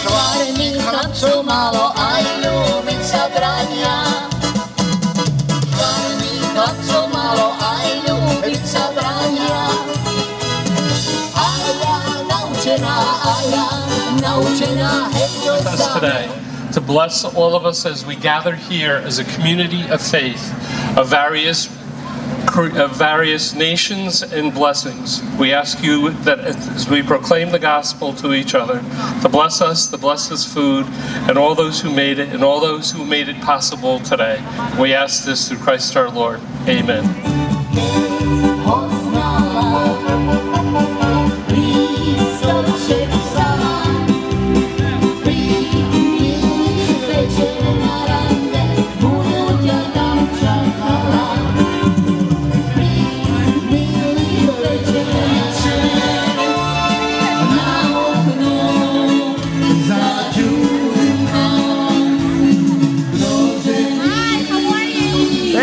Švárnych chlapcov malo aj ľúbiť sa brania. Švárnych chlapcov malo aj ľúbiť sa. A ja a ja naučená, hej, čo with us today to bless all of us as we gather here as a community of faith of various of various nations and blessings. We ask you that as we proclaim the gospel to each other, to bless us, to bless this food, and all those who made it, and all those who made it possible today. We ask this through Christ our Lord. Amen.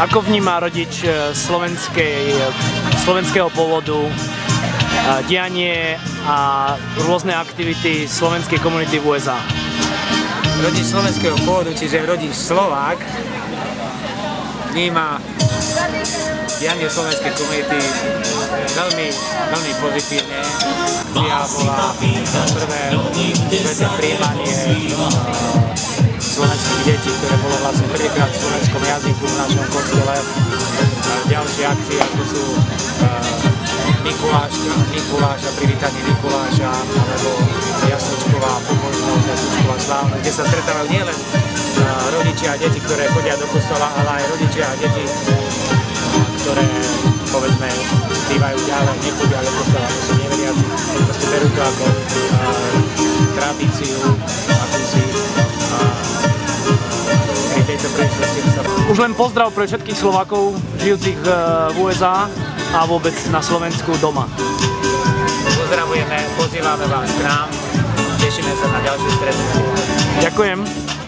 Ako vníma rodič e, slovenskej, slovenského pôvodu e, dianie a rôzne aktivity slovenskej komunity v USA? rodič slovenského pôvodu, čiže rodič Slovák, vníma dianie slovenskej komunity veľmi, veľmi pozitívne. Ja bola prvé sveté príjmanie slovenských detí, ktoré bolo vlastne prvýkrát v slovenskom jazyku v našom kostole. Ďalšie akcie, ako sú Mikuláš, Mikuláš a privítanie Mikuláša, alebo Jasnočková pobožnosť, Jasnočková slávnosť, kde sa stretávajú nielen rodičia a deti, ktoré chodia do kostola, ale aj rodičia a deti, ktoré povedzme bývajú ďalej, nechodia do kostola, Už len pozdrav pre všetkých Slovákov žijúcich e, v USA a vôbec na Slovensku doma. pozdravujeme, pozývame vás k nám, tešíme sa na ďalšie stretnutie. Ďakujem.